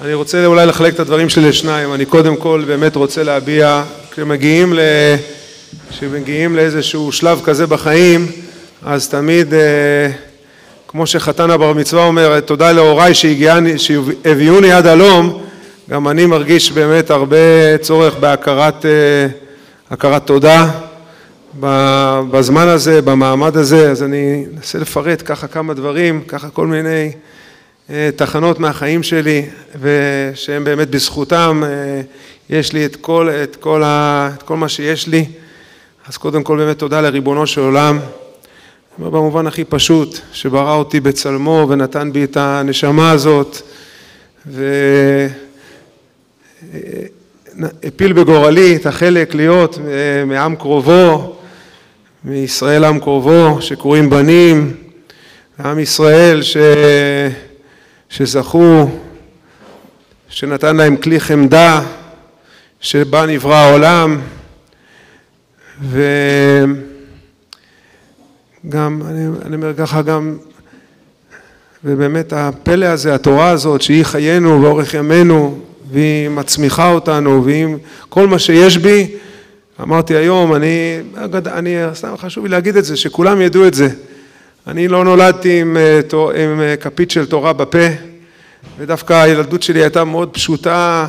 אני רוצה אולי לחלק את הדברים שלי לשניים. אני קודם כל באמת רוצה להביע, כשמגיעים, ל... כשמגיעים לאיזשהו שלב כזה בחיים, אז תמיד, כמו שחתן הבר מצווה אומר, תודה להוריי שהביאוני עד הלום, גם אני מרגיש באמת הרבה צורך בהכרת הכרת תודה בזמן הזה, במעמד הזה, אז אני אנסה לפרט ככה כמה דברים, ככה כל מיני תחנות מהחיים שלי ושהם באמת בזכותם יש לי את כל, את כל, את כל מה שיש לי. אז קודם כל באמת תודה לריבונו של עולם. במובן הכי פשוט שברא אותי בצלמו ונתן בי את הנשמה הזאת והפיל בגורלי את החלק להיות מעם קרובו מישראל עם קרובו שקוראים בנים עם ישראל ש... שזכו, שנתן להם כלי חמדה, שבה נברא העולם וגם, אני, אני אומר ככה גם, ובאמת הפלא הזה, התורה הזאת, שהיא חיינו ואורך ימינו והיא מצמיחה אותנו והיא כל מה שיש בי, אמרתי היום, אני, אני, סתם חשוב לי להגיד את זה, שכולם ידעו את זה. אני לא נולדתי עם, עם כפית של תורה בפה ודווקא הילדות שלי הייתה מאוד פשוטה,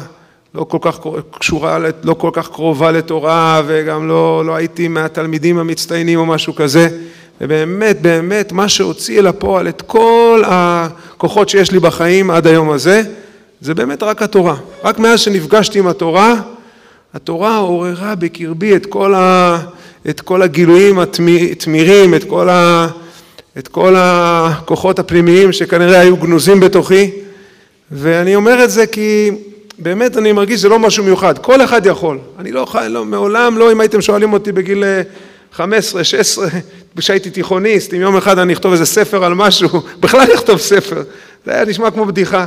לא כל כך קשורה, לא כל כך קרובה לתורה וגם לא, לא הייתי מהתלמידים המצטיינים או משהו כזה ובאמת באמת מה שהוציא אל הפועל את כל הכוחות שיש לי בחיים עד היום הזה זה באמת רק התורה. רק מאז שנפגשתי עם התורה, התורה עוררה בקרבי את כל, ה, את כל הגילויים התמירים, את כל, ה, את כל הכוחות הפנימיים שכנראה היו גנוזים בתוכי ואני אומר את זה כי באמת אני מרגיש שזה לא משהו מיוחד, כל אחד יכול, אני לא, לא מעולם לא אם הייתם שואלים אותי בגיל 15, 16, כשהייתי תיכוניסט, אם יום אחד אני אכתוב איזה ספר על משהו, בכלל אכתוב ספר, זה היה נשמע כמו בדיחה.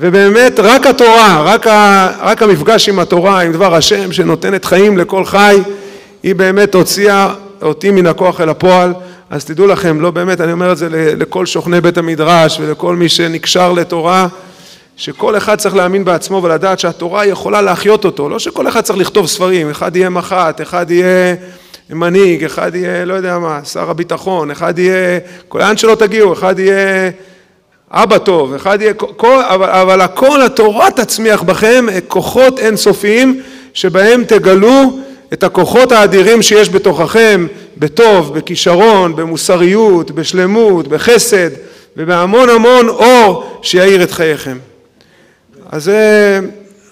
ובאמת רק התורה, רק, ה, רק המפגש עם התורה, עם דבר השם שנותנת חיים לכל חי, היא באמת הוציאה אותי מן הכוח אל הפועל אז תדעו לכם, לא באמת, אני אומר את זה לכל שוכני בית המדרש ולכל מי שנקשר לתורה שכל אחד צריך להאמין בעצמו ולדעת שהתורה יכולה להחיות אותו, לא שכל אחד צריך לכתוב ספרים, אחד יהיה מח"ט, אחד יהיה מנהיג, אחד יהיה לא יודע מה, שר הביטחון, אחד יהיה, לאן שלא תגיעו, אחד יהיה אבא טוב, אחד יהיה, כל, אבל, אבל הכל התורה תצמיח בכם כוחות אינסופיים שבהם תגלו את הכוחות האדירים שיש בתוככם בטוב, בכישרון, במוסריות, בשלמות, בחסד ובהמון המון אור שיאיר את חייכם. אז זה,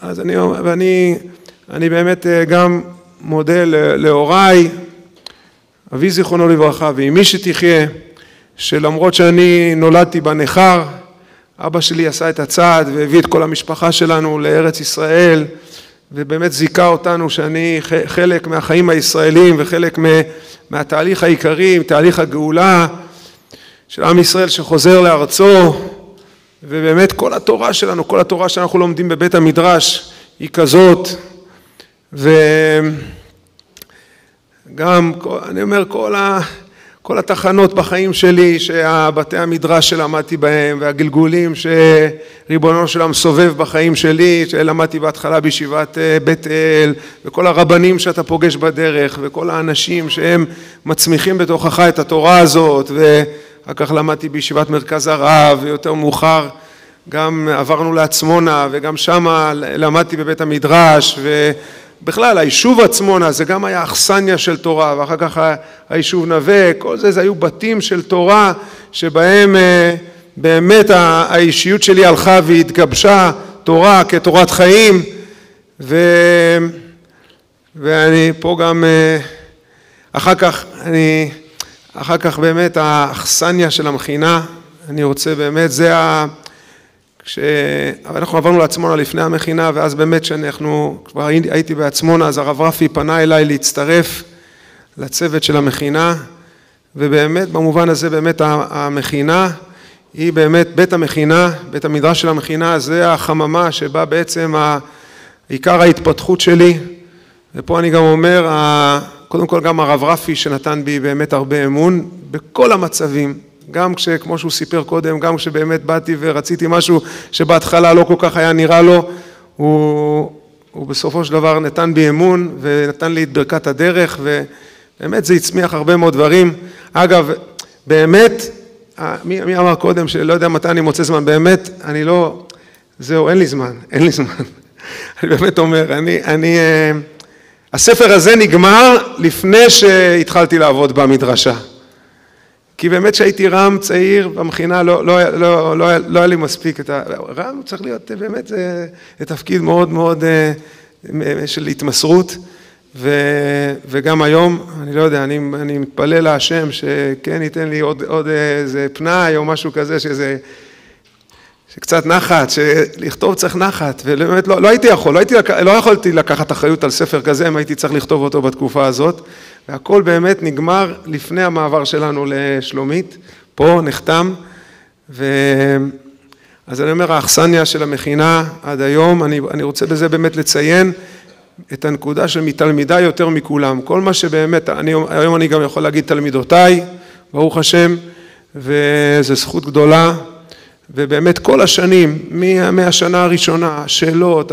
אז אני, ואני אני באמת גם מודה להוריי, אבי זיכרונו לברכה ואמי שתחיה, שלמרות שאני נולדתי בניכר, אבא שלי עשה את הצעד והביא את כל המשפחה שלנו לארץ ישראל ובאמת זיכה אותנו שאני חלק מהחיים הישראלים וחלק מהתהליך העיקרי, תהליך הגאולה של עם ישראל שחוזר לארצו ובאמת כל התורה שלנו, כל התורה שאנחנו לומדים בבית המדרש היא כזאת. וגם אני אומר כל, ה, כל התחנות בחיים שלי שהבתי המדרש שלמדתי בהם והגלגולים שריבונו של עולם סובב בחיים שלי שלמדתי בהתחלה בישיבת בית אל וכל הרבנים שאתה פוגש בדרך וכל האנשים שהם מצמיחים בתוכך את התורה הזאת ו... אחר כך למדתי בישיבת מרכז הרב ויותר מאוחר גם עברנו לעצמונה וגם שמה למדתי בבית המדרש ובכלל היישוב עצמונה זה גם היה אכסניה של תורה ואחר כך היישוב נווה כל זה זה היו בתים של תורה שבהם באמת האישיות שלי הלכה והתגבשה תורה כתורת חיים ו... ואני פה גם אחר כך אני אחר כך באמת האכסניה של המכינה, אני רוצה באמת, זה ה... כשאנחנו עברנו לעצמונה לפני המכינה ואז באמת שאנחנו, כבר הייתי בעצמונה אז הרב רפי פנה אליי להצטרף לצוות של המכינה ובאמת במובן הזה באמת המכינה היא באמת בית המכינה, בית המדרש של המכינה זה החממה שבה בעצם עיקר ההתפתחות שלי. ופה אני גם אומר קודם כל גם הרב רפי שנתן בי באמת הרבה אמון בכל המצבים, גם כשכמו שהוא סיפר קודם, גם כשבאמת באתי ורציתי משהו שבהתחלה לא כל כך היה נראה לו, הוא, הוא בסופו של דבר נתן בי אמון ונתן לי את ברכת הדרך ובאמת זה הצמיח הרבה מאוד דברים. אגב, באמת, מי, מי אמר קודם שלא יודע מתי אני מוצא זמן, באמת, אני לא, זהו, אין לי זמן, אין לי זמן. אני באמת אומר, אני, אני, אה, הספר הזה נגמר לפני שהתחלתי לעבוד במדרשה. כי באמת כשהייתי רם צעיר במכינה לא, לא, לא, לא, לא, לא היה לי מספיק את ה... רם צריך להיות באמת, זה, זה תפקיד מאוד מאוד אה, של התמסרות. ו, וגם היום, אני לא יודע, אני, אני מתפלל להשם שכן ייתן לי עוד, עוד איזה פנאי או משהו כזה, שזה שקצת נחת, שלכתוב צריך נחת, ובאמת לא, לא הייתי יכול, לא, הייתי, לא יכולתי לקחת אחריות על ספר כזה אם הייתי צריך לכתוב אותו בתקופה הזאת, והכל באמת נגמר לפני המעבר שלנו לשלומית, פה נחתם, ו... אז אני אומר, האכסניה של המכינה עד היום, אני, אני רוצה בזה באמת לציין את הנקודה של מתלמידיי יותר מכולם, כל מה שבאמת, אני, היום אני גם יכול להגיד תלמידותיי, ברוך השם, וזו זכות גדולה ובאמת כל השנים, מהשנה הראשונה, השאלות,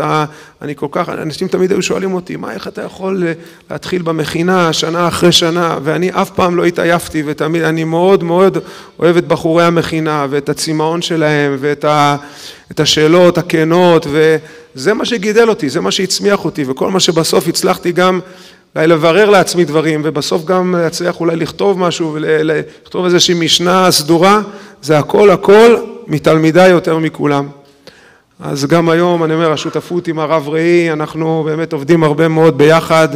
אני כל כך, אנשים תמיד היו שואלים אותי, מה, איך אתה יכול להתחיל במכינה שנה אחרי שנה, ואני אף פעם לא התעייפתי, ותמיד, אני מאוד מאוד אוהב את בחורי המכינה, ואת הצמאון שלהם, ואת ה, את השאלות הכנות, וזה מה שגידל אותי, זה מה שהצמיח אותי, וכל מה שבסוף הצלחתי גם אולי לברר לעצמי דברים, ובסוף גם להצליח אולי לכתוב משהו, ולכתוב איזושהי משנה סדורה, זה הכל הכל מתלמידיי יותר מכולם. אז גם היום אני אומר השותפות עם הרב ראי אנחנו באמת עובדים הרבה מאוד ביחד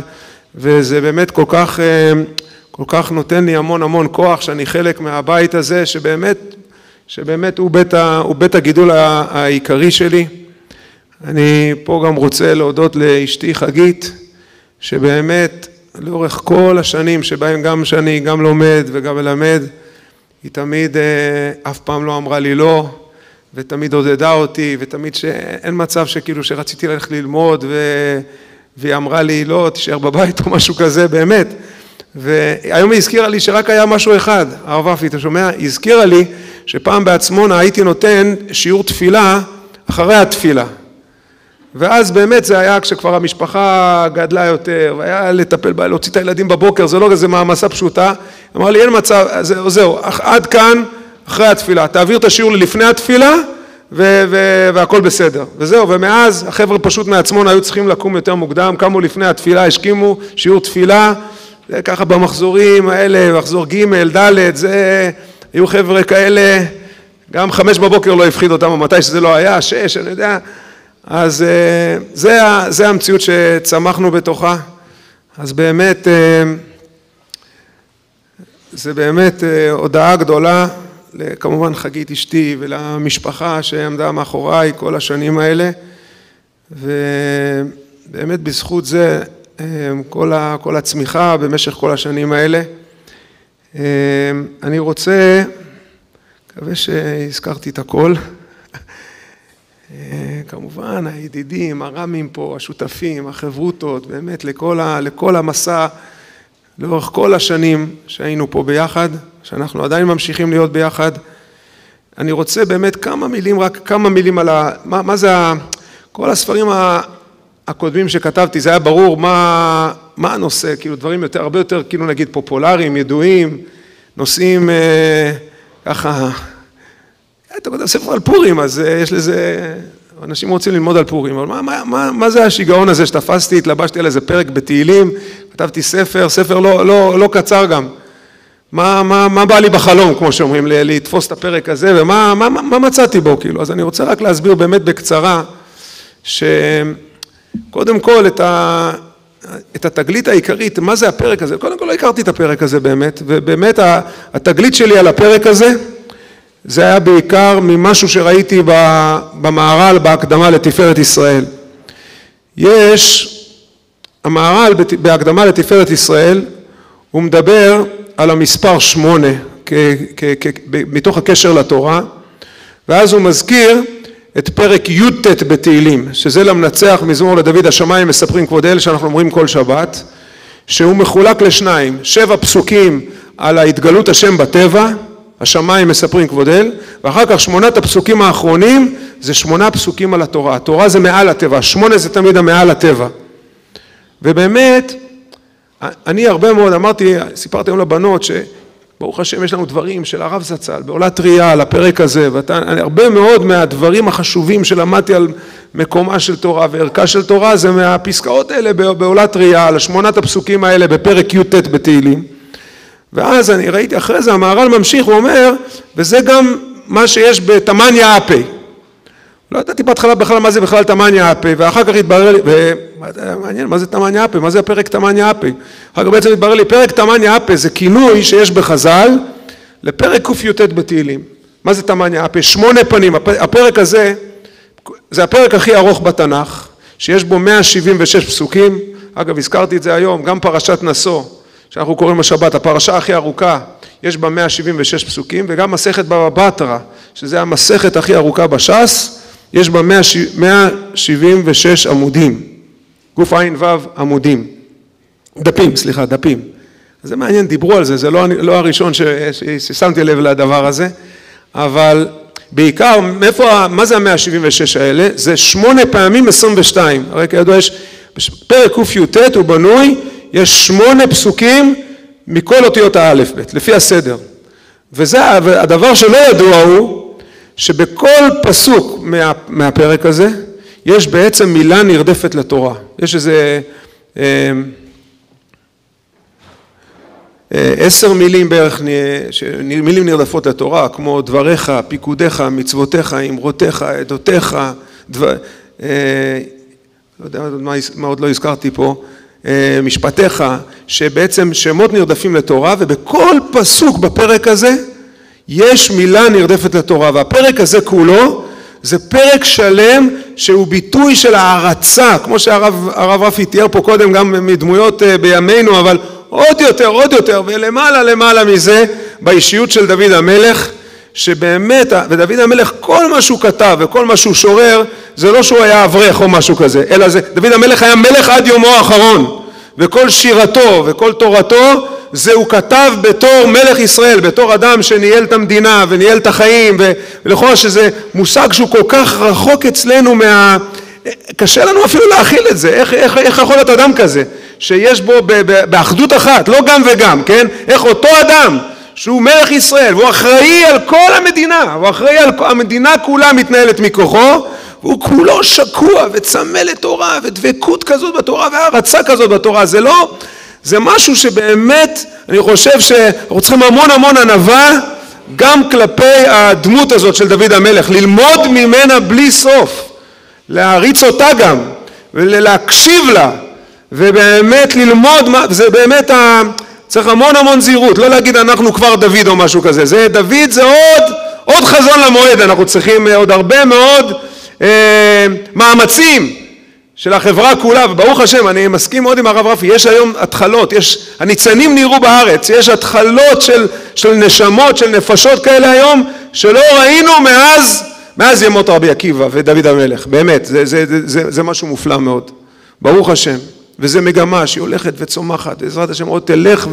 וזה באמת כל כך אה, כל כך נותן לי המון המון כוח שאני חלק מהבית הזה שבאמת שבאמת הוא בית, הוא בית הגידול העיקרי שלי. אני פה גם רוצה להודות לאשתי חגית שבאמת לאורך כל השנים שבהם גם שאני גם לומד וגם מלמד היא תמיד אה, אף פעם לא אמרה לי לא, ותמיד עודדה אותי, ותמיד שאין מצב שכאילו שרציתי ללכת ללמוד ו... והיא אמרה לי לא, תישאר בבית או משהו כזה, באמת. והיום היא הזכירה לי שרק היה משהו אחד, הרב אפי, אתה שומע? היא הזכירה לי שפעם בעצמונה הייתי נותן שיעור תפילה אחרי התפילה. ואז באמת זה היה כשכבר המשפחה גדלה יותר, והיה לטפל בה, להוציא את הילדים בבוקר, זה לא איזה מעמסה פשוטה. אמר לי אין מצב, זהו, זהו, עד כאן, אחרי התפילה, תעביר את השיעור ללפני התפילה ו- ו- והכל בסדר. וזהו, ומאז החבר'ה פשוט מעצמון היו צריכים לקום יותר מוקדם, קמו לפני התפילה, השכימו שיעור תפילה, ככה במחזורים האלה, מחזור ג', ד', זה, היו חבר'ה כאלה, גם חמש בבוקר לא הפחיד אותם, מתי שזה לא היה, שש, אני יודע. אז אה, זה, זה המציאות שצמחנו בתוכה, אז באמת אה, זה באמת אה, הודעה גדולה כמובן חגית אשתי ולמשפחה שעמדה מאחוריי כל השנים האלה. ובאמת בזכות זה כל, ה, כל הצמיחה במשך כל השנים האלה. אני רוצה, מקווה שהזכרתי את הכל כמובן הידידים, הרמים פה, השותפים, החברותות, באמת לכל, ה, לכל המסע לאורך כל השנים שהיינו פה ביחד, שאנחנו עדיין ממשיכים להיות ביחד. אני רוצה באמת כמה מילים, רק כמה מילים על ה... מה, מה זה ה... כל הספרים הקודמים שכתבתי, זה היה ברור מה, מה הנושא, כאילו דברים יותר, הרבה יותר כאילו נגיד פופולריים, ידועים, נושאים אה, ככה אתה כותב ספר על פורים, אז אה, יש לזה... אנשים רוצים ללמוד על פורים, אבל מה, מה, מה, מה זה השיגעון הזה שתפסתי, התלבשתי על איזה פרק בתהילים, כתבתי ספר, ספר לא, לא, לא קצר גם. מה, מה, מה בא לי בחלום, כמו שאומרים, לתפוס את הפרק הזה, ומה מה, מה מצאתי בו, כאילו. אז אני רוצה רק להסביר באמת בקצרה, שקודם כל את, ה, את התגלית העיקרית, מה זה הפרק הזה, קודם כל לא הכרתי את הפרק הזה באמת, ובאמת התגלית שלי על הפרק הזה, זה היה בעיקר ממשהו שראיתי במהר"ל בהקדמה לתפארת ישראל. יש, המהר"ל בהקדמה לתפארת ישראל, הוא מדבר על המספר שמונה מתוך הקשר לתורה, ואז הוא מזכיר את פרק י"ט בתהילים, שזה למנצח מזמור לדוד השמיים מספרים כבוד אל שאנחנו אומרים כל שבת, שהוא מחולק לשניים, שבע פסוקים על ההתגלות השם בטבע, השמיים מספרים כבוד אל, ואחר כך שמונת הפסוקים האחרונים זה שמונה פסוקים על התורה. התורה זה מעל הטבע, שמונה זה תמיד המעל הטבע. ובאמת, אני הרבה מאוד, אמרתי, סיפרתי היום לבנות שברוך השם יש לנו דברים של הרב זצ"ל, בעולת טריה, על הפרק הזה, והרבה מאוד מהדברים החשובים שלמדתי על מקומה של תורה וערכה של תורה זה מהפסקאות האלה בעולת טריה, על שמונת הפסוקים האלה בפרק י"ט בתהילים. ואז אני ראיתי אחרי זה המהר"ל ממשיך, הוא אומר, וזה גם מה שיש בתמניה אפי. לא ידעתי בהתחלה בכלל מה זה בכלל תמניה אפי, ואחר כך התברר לי, ומעניין, מה זה תמניה אפי? מה זה הפרק תמניה אפי? אחר כך בעצם התברר לי, פרק תמניה אפי זה כינוי שיש בחז"ל לפרק קי"ט בתהילים. מה זה תמניה אפי? שמונה פנים. הפרק הזה, זה הפרק הכי ארוך בתנ"ך, שיש בו 176 פסוקים. אגב, הזכרתי את זה היום, גם פרשת נשוא. שאנחנו קוראים בשבת, הפרשה הכי ארוכה, יש בה 176 פסוקים, וגם מסכת בבא בתרא, שזה המסכת הכי ארוכה בש"ס, יש בה 176 עמודים, גוף עין ו' עמודים, דפים, סליחה, דפים. זה מעניין, דיברו על זה, זה לא, לא הראשון ששמתי לב לדבר הזה, אבל בעיקר, מאיפה, מה זה המאה שבעים ושש האלה? זה שמונה פעמים עשרים ושתיים, הרי כידוע יש, פרק קי"ט הוא בנוי יש שמונה פסוקים מכל אותיות האלף בית, לפי הסדר. וזה, הדבר שלא ידוע הוא שבכל פסוק מה, מהפרק הזה יש בעצם מילה נרדפת לתורה. יש איזה אה, אה, עשר מילים בערך, מילים נרדפות לתורה, כמו דבריך, פיקודיך, מצוותיך, אמרותיך, עדותיך, דבר, אה, לא יודע מה, עוד לא הזכרתי פה, משפטיך, שבעצם שמות נרדפים לתורה, ובכל פסוק בפרק הזה יש מילה נרדפת לתורה, והפרק הזה כולו זה פרק שלם שהוא ביטוי של הערצה, כמו שהרב רפי תיאר פה קודם גם מדמויות אה, בימינו, אבל עוד יותר, עוד יותר, ולמעלה למעלה מזה, באישיות של דוד המלך, שבאמת, ודוד המלך כל מה שהוא כתב וכל מה שהוא שורר זה לא שהוא היה אברך או משהו כזה אלא זה דוד המלך היה מלך עד יומו האחרון וכל שירתו וכל תורתו זה הוא כתב בתור מלך ישראל בתור אדם שניהל את המדינה וניהל את החיים ולכל שזה מושג שהוא כל כך רחוק אצלנו מה... קשה לנו אפילו להכיל את זה איך, איך, איך יכול להיות אדם כזה שיש בו באחדות אחת לא גם וגם כן? איך אותו אדם שהוא מלך ישראל והוא אחראי על כל המדינה, הוא אחראי על המדינה כולה מתנהלת מכוחו והוא כולו שקוע וצמא לתורה ודבקות כזאת בתורה והערצה כזאת בתורה. זה לא, זה משהו שבאמת אני חושב שאנחנו צריכים המון המון ענווה גם כלפי הדמות הזאת של דוד המלך. ללמוד ממנה בלי סוף. להריץ אותה גם ולהקשיב לה ובאמת ללמוד, זה באמת ה... צריך המון המון זהירות, לא להגיד אנחנו כבר דוד או משהו כזה, זה דוד זה עוד, עוד חזון למועד, אנחנו צריכים אה, עוד הרבה מאוד מאמצים של החברה כולה, וברוך השם, אני מסכים מאוד עם הרב רפי, יש היום התחלות, יש, הניצנים נראו בארץ, יש התחלות של, של נשמות, של נפשות כאלה היום, שלא ראינו מאז, מאז ימות רבי עקיבא ודוד המלך, באמת, זה, זה, זה, זה, זה משהו מופלא מאוד, ברוך השם. וזה מגמה שהיא הולכת וצומחת, בעזרת השם עוד תלך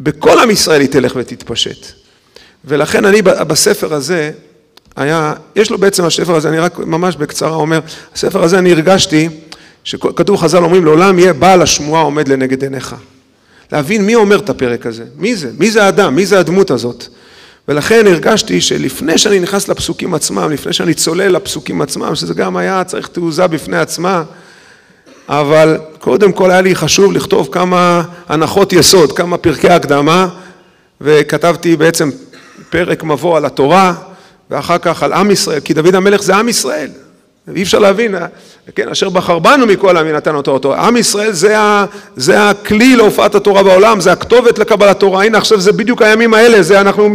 ובכל עם ישראל היא תלך ותתפשט. ולכן אני בספר הזה, היה, יש לו בעצם הספר הזה, אני רק ממש בקצרה אומר, הספר הזה אני הרגשתי שכתוב חז"ל אומרים לעולם יהיה בעל השמועה עומד לנגד עיניך. להבין מי אומר את הפרק הזה, מי זה, מי זה האדם, מי זה הדמות הזאת. ולכן הרגשתי שלפני שאני נכנס לפסוקים עצמם, לפני שאני צולל לפסוקים עצמם, שזה גם היה צריך תעוזה בפני עצמה, אבל קודם כל היה לי חשוב לכתוב כמה הנחות יסוד, כמה פרקי הקדמה וכתבתי בעצם פרק מבוא על התורה ואחר כך על עם ישראל, כי דוד המלך זה עם ישראל אי אפשר להבין, כן, אשר בחר בנו מכל העמים נתן אותו אותו. עם ישראל זה, ה, זה הכלי להופעת התורה בעולם, זה הכתובת לקבלת תורה. הנה עכשיו זה בדיוק הימים האלה, זה אנחנו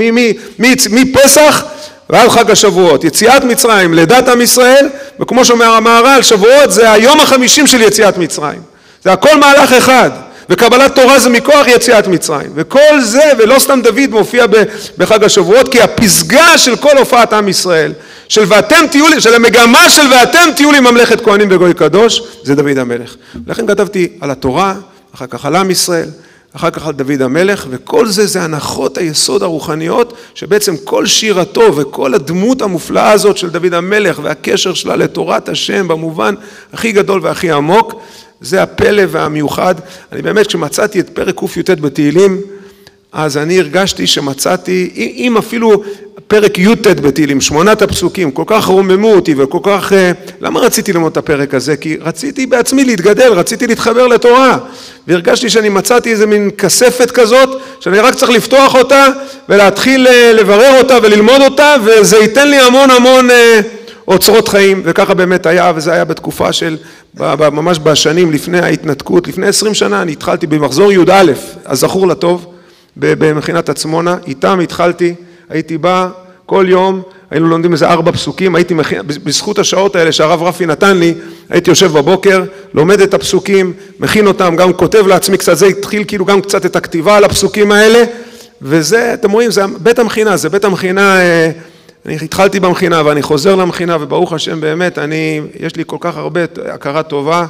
מפסח ועד חג השבועות, יציאת מצרים, לידת עם ישראל, וכמו שאומר המהר"ל, שבועות זה היום החמישים של יציאת מצרים. זה הכל מהלך אחד, וקבלת תורה זה מכוח יציאת מצרים. וכל זה, ולא סתם דוד מופיע בחג השבועות, כי הפסגה של כל הופעת עם ישראל, של ואתם תהיו לי, של המגמה של ואתם תהיו לי ממלכת כהנים וגוי קדוש, זה דוד המלך. לכן כתבתי על התורה, אחר כך על עם ישראל, אחר כך על דוד המלך, וכל זה זה הנחות היסוד הרוחניות, שבעצם כל שירתו וכל הדמות המופלאה הזאת של דוד המלך והקשר שלה לתורת השם במובן הכי גדול והכי עמוק, זה הפלא והמיוחד. אני באמת, כשמצאתי את פרק קי"ט בתהילים, אז אני הרגשתי שמצאתי, אם אפילו פרק י"ט בתהילים, שמונת הפסוקים, כל כך רוממו אותי וכל כך... למה רציתי ללמוד את הפרק הזה? כי רציתי בעצמי להתגדל, רציתי להתחבר לתורה והרגשתי שאני מצאתי איזה מין כספת כזאת שאני רק צריך לפתוח אותה ולהתחיל לברר אותה וללמוד אותה וזה ייתן לי המון המון אוצרות חיים וככה באמת היה וזה היה בתקופה של ממש בשנים לפני ההתנתקות, לפני עשרים שנה אני התחלתי במחזור י"א, הזכור לטוב במכינת עצמונה, איתם התחלתי, הייתי בא כל יום, היינו לומדים איזה ארבע פסוקים, הייתי מכין, בזכות השעות האלה שהרב רפי נתן לי, הייתי יושב בבוקר, לומד את הפסוקים, מכין אותם, גם כותב לעצמי קצת, זה התחיל כאילו גם קצת את הכתיבה על הפסוקים האלה, וזה, אתם רואים, זה בית המכינה, זה בית המכינה, אני התחלתי במכינה ואני חוזר למכינה וברוך השם באמת, אני, יש לי כל כך הרבה הכרה טובה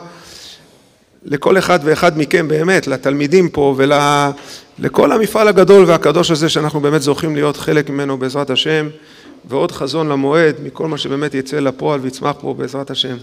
לכל אחד ואחד מכם באמת, לתלמידים פה ולכל המפעל הגדול והקדוש הזה שאנחנו באמת זוכים להיות חלק ממנו בעזרת השם. ועוד חזון למועד מכל מה שבאמת יצא לפועל ויצמח פה בעזרת השם